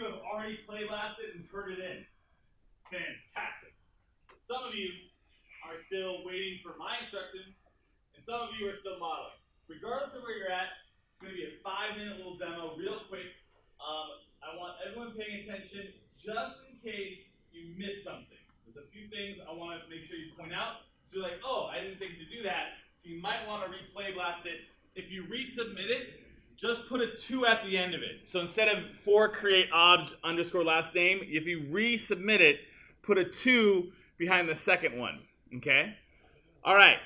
you have already play blasted and turned it in. Fantastic. Some of you are still waiting for my instructions, and some of you are still modeling. Regardless of where you're at, it's going to be a five minute little demo, real quick. Um, I want everyone paying attention just in case you miss something. There's a few things I want to make sure you point out. So you're like, oh, I didn't think to do that. So you might want to replay blast it. If you resubmit it, just put a two at the end of it. So instead of for create obj underscore last name, if you resubmit it, put a two behind the second one. Okay? All right.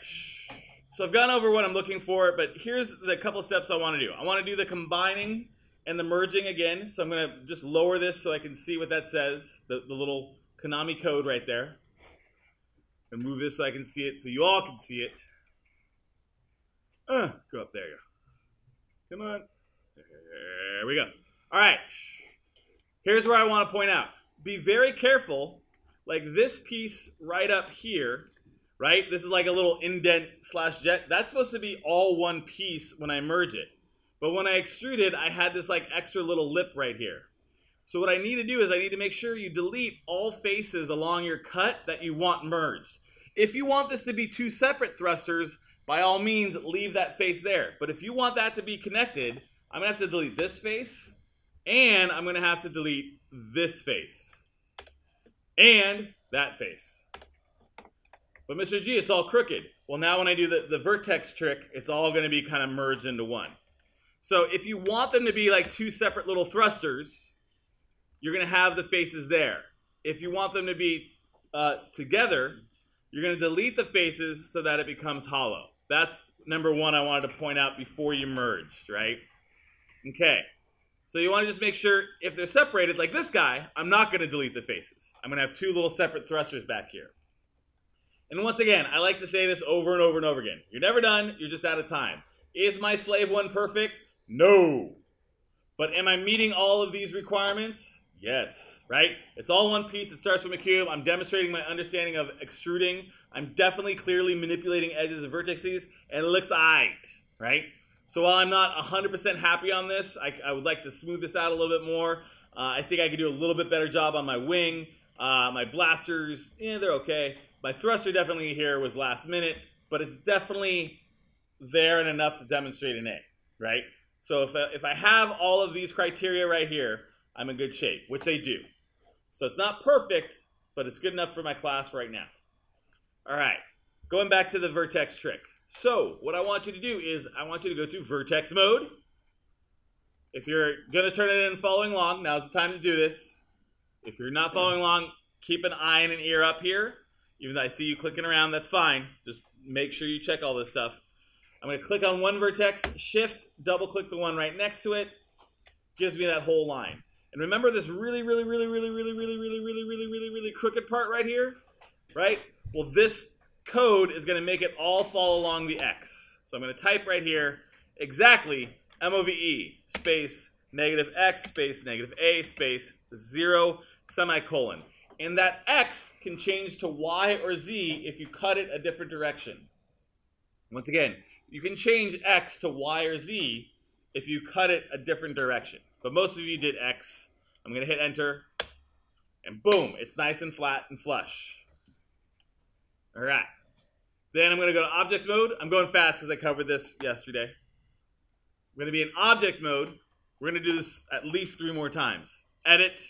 So I've gone over what I'm looking for, but here's the couple steps I want to do. I want to do the combining and the merging again. So I'm going to just lower this so I can see what that says, the, the little Konami code right there. And move this so I can see it, so you all can see it. Uh, go up, there you go. Come on. There we go. All right. Here's where I want to point out. Be very careful like this piece right up here, right? This is like a little indent slash jet. That's supposed to be all one piece when I merge it. But when I extruded, I had this like extra little lip right here. So what I need to do is I need to make sure you delete all faces along your cut that you want merged. If you want this to be two separate thrusters, by all means, leave that face there. But if you want that to be connected, I'm to have to delete this face, and I'm to have to delete this face and that face. But Mr. G, it's all crooked. Well, now when I do the, the vertex trick, it's all to be kind of merged into one. So if you want them to be like two separate little thrusters, you're to have the faces there. If you want them to be uh, together, you're to delete the faces so that it becomes hollow. That's number one I wanted to point out before you merged, right? Okay. So you want to just make sure if they're separated, like this guy, I'm not going to delete the faces. I'm going to have two little separate thrusters back here. And once again, I like to say this over and over and over again. You're never done, you're just out of time. Is my slave one perfect? No. But am I meeting all of these requirements? Yes, right? It's all one piece. It starts from a cube. I'm demonstrating my understanding of extruding. I'm definitely clearly manipulating edges and vertices, and it looks aight, right? So while I'm not 100% happy on this, I, I, would like to smooth this out a little bit more. Uh, I think I could do a little bit better job on my wing. Uh, my blasters, yeah, they're okay. My thruster definitely here was last minute, but it's definitely there and enough to demonstrate an A, right? So if, uh, if I have all of these criteria right here, I'm in good shape, which they do. So it's not perfect, but it's good enough for my class right now. All right, going back to the vertex trick. So what I want you to do is I want you to go to vertex mode. If you're to turn it in following along, now's the time to do this. If you're not following along, keep an eye and an ear up here. Even though I see you clicking around, that's fine. Just make sure you check all this stuff. I'm to click on one vertex, shift, double click the one right next to it. Gives me that whole line. And remember this really, really, really, really, really, really, really, really, really, really, really crooked part right here? Right? Well, this code is going to make it all fall along the X. So I'm going to type right here exactly MOVE space negative X space negative A space 0 semicolon. And that X can change to Y or Z if you cut it a different direction. Once again, you can change X to Y or Z if you cut it a different direction. But most of you did X. I'm going to hit enter. And boom, it's nice and flat and flush. All right. Then I'm going to go to object mode. I'm going fast because I covered this yesterday. I'm going to be in object mode. We're going to do this at least three more times. Edit,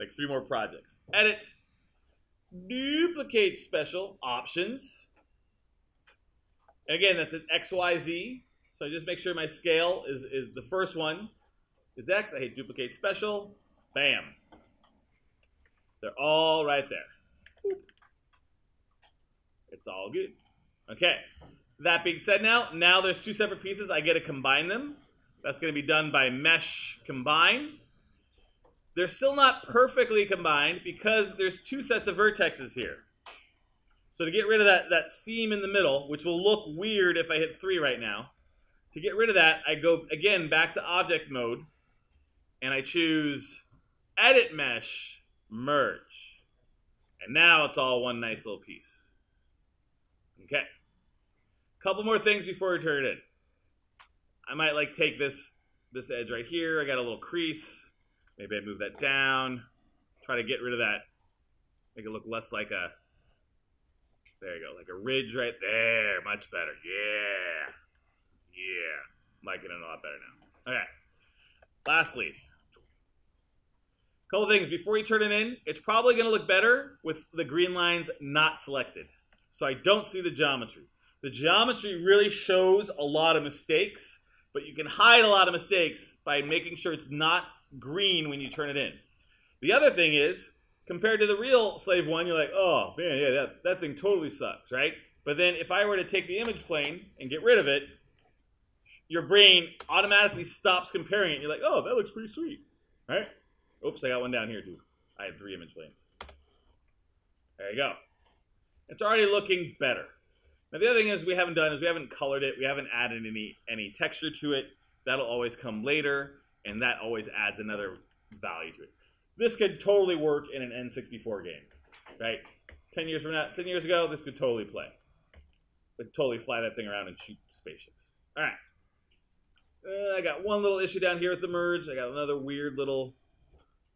like three more projects. Edit, duplicate special, options. again, that's an XYZ. So I just make sure my scale is, is the first one is X. I hit duplicate special. Bam. They're all right there. It's all good. Okay. That being said now, now there's two separate pieces. I get to combine them. That's going to be done by mesh combine. They're still not perfectly combined because there's two sets of vertexes here. So to get rid of that, that seam in the middle, which will look weird if I hit 3 right now, to get rid of that, I go, again, back to object mode, and I choose Edit Mesh, Merge. And now it's all one nice little piece. Okay. Couple more things before we turn it in. I might like take this this edge right here. I got a little crease. Maybe I move that down. Try to get rid of that. Make it look less like a. There you go, like a ridge right there. Much better. Yeah. Yeah. Liking it a lot better now. Okay. Lastly, couple things before you turn it in. It's probably going to look better with the green lines not selected. So I don't see the geometry. The geometry really shows a lot of mistakes, but you can hide a lot of mistakes by making sure it's not green when you turn it in. The other thing is, compared to the real Slave 1, you're like, oh, man, yeah, that, that thing totally sucks, right? But then if I were to take the image plane and get rid of it, your brain automatically stops comparing it. You're like, oh, that looks pretty sweet, right? Oops, I got one down here too. I have three image planes. There you go. It's already looking better. Now the other thing is we haven't done is we haven't colored it. We haven't added any any texture to it. That'll always come later, and that always adds another value to it. This could totally work in an N64 game, right? Ten years from now, ten years ago, this could totally play. Could totally fly that thing around and shoot spaceships. All right. Uh, I got one little issue down here with the merge. I got another weird little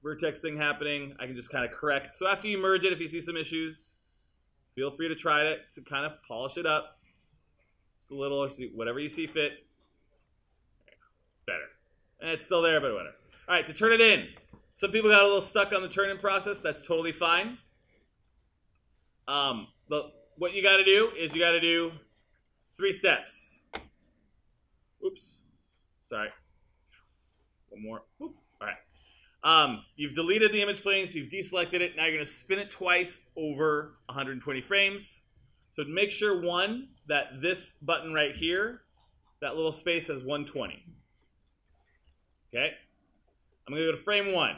vertex thing happening. I can just kind of correct. So after you merge it, if you see some issues, feel free to try it to kind of polish it up. Just a little, whatever you see fit. Better. And it's still there, but whatever. All right, to turn it in. Some people got a little stuck on the turn-in process. That's totally fine. Um, but what you got to do is you got to do three steps. Oops. Sorry. One more. All right. Um, you've deleted the image plane, so you've deselected it. Now you're going to spin it twice over 120 frames. So make sure, one, that this button right here, that little space has 120. Okay? I'm going to go to frame one.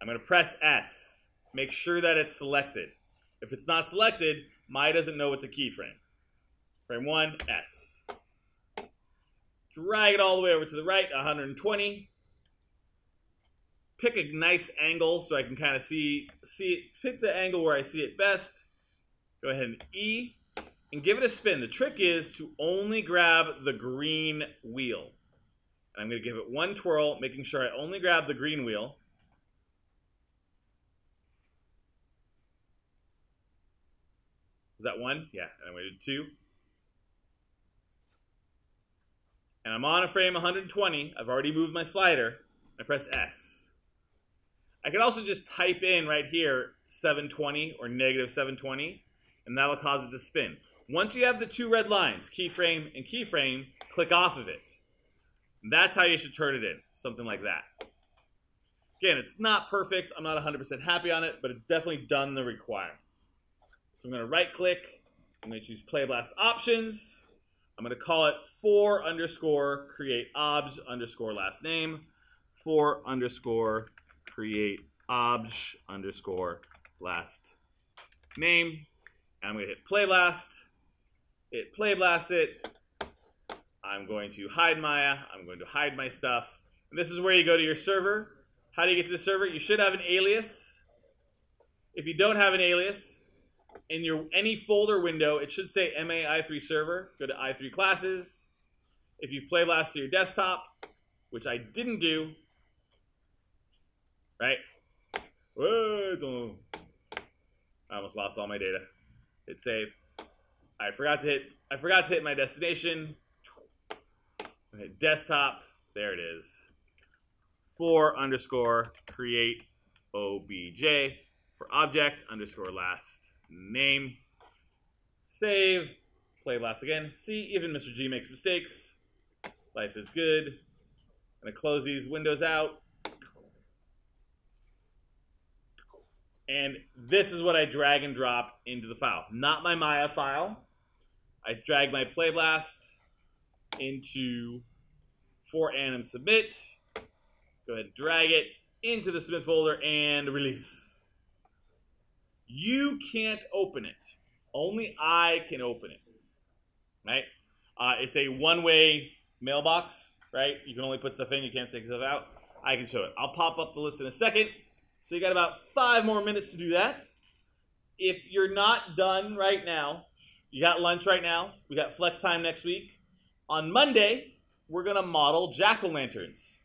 I'm going to press S. Make sure that it's selected. If it's not selected, Maya doesn't know what to keyframe. Frame one, S. Drag it all the way over to the right, 120 pick a nice angle so I can kind of see, see it, pick the angle where I see it best. Go ahead and E and give it a spin. The trick is to only grab the green wheel. And I'm going to give it one twirl, making sure I only grab the green wheel. Was that one? Yeah, and I'm going to do two. And I'm on a frame 120. I've already moved my slider. I press S. I could also just type in right here 720 or negative 720, and that'll cause it to spin. Once you have the two red lines, keyframe and keyframe, click off of it. That's how you should turn it in, something like that. Again, it's not perfect. I'm not 100% happy on it, but it's definitely done the requirements. So I'm going to right click. I'm going to choose Play Blast Options. I'm going to call it for underscore create obs underscore last name. For underscore create obj underscore last name. I'm going to hit play blast. It play blasts it. I'm going to hide Maya. I'm going to hide my stuff. And this is where you go to your server. How do you get to the server? You should have an alias. If you don't have an alias, in your any folder window, it should say MA i3 server. Go to i3 classes. If you've play blast to your desktop, which I didn't do, right? Whoa, I almost lost all my data. Hit save. I forgot to hit. I forgot to hit my destination. Hit desktop. There it is. For underscore create obj for object underscore last name. Save. Play blast again. See, even Mr. G makes mistakes. Life is good. Gonna close these windows out. And this is what I drag and drop into the file. Not my Maya file. I drag my playblast into for anim submit. Go ahead and drag it into the submit folder and release. You can't open it. Only I can open it. Right? Uh, it's a one-way mailbox, right? You can only put stuff in, you can't take stuff out. I can show it. I'll pop up the list in a second. So you got about five more minutes to do that. If you're not done right now, you got lunch right now. We got flex time next week. On Monday, we're gonna model jack o' lanterns.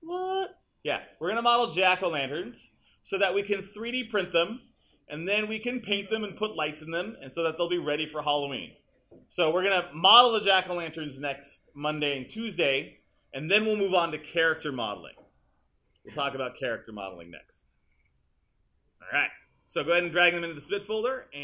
What? Yeah, we're going to model jack-o'-lanterns so that we can 3D print them, and then we can paint them and put lights in them, and so that they'll be ready for Halloween. So we're going to model the jack-o'-lanterns next Monday and Tuesday, and then we'll move on to character modeling. We'll talk about character modeling next. All right. So go ahead and drag them into the spit folder and